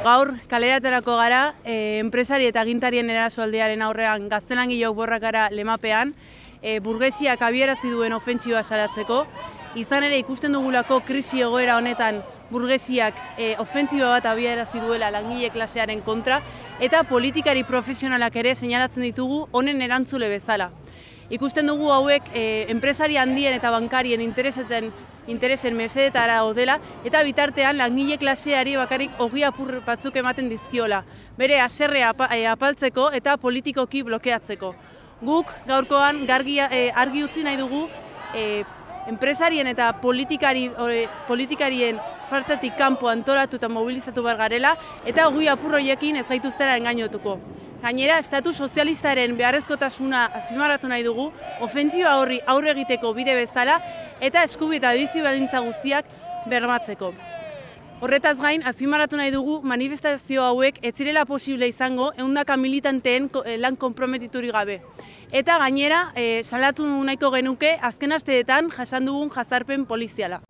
Gaur kaleraterako gara, e, enpresari eta gintarien erasoaldearen aurrean gaztelangilok borrakara lemapean, e, burgesiak abierazi duen ofentzioa salatzeko, izan ere ikusten dugulako krisi egoera honetan burgesiak e, ofentziba bat abierazi duela langile klasearen kontra, eta politikari profesionalak ere seinalatzen ditugu honen erantzule bezala. Ikusten dugu hauek e, enpresari handien eta bankarien intereseten interesen mesedetara odela, eta bitartean langile klaseari bakarrik ogi apur batzuk ematen dizkiola, bere aserre apaltzeko eta politikoki blokeatzeko. Guk gaurkoan gargia, e, argi utzi nahi dugu e, enpresarien eta politikari, politikarien fartzatik kanpo antolatu eta mobilizatu behar garela, eta ogi apurroiekin ez daituztera engainotuko. Gainera, estatu sozialistaren beharrezkotasuna azpimarratu nahi dugu, ofentzioa horri aurre egiteko bide bezala eta eskubi eta bizi badintza guztiak bermatzeko. Horretaz gain, azpimarratu nahi dugu manifestazio hauek ez zirela posible izango eundaka militanteen eh, lan konprometituri gabe. Eta gainera, e, salatu nahiko genuke azken asteetan jasan dugun jazarpen poliziala.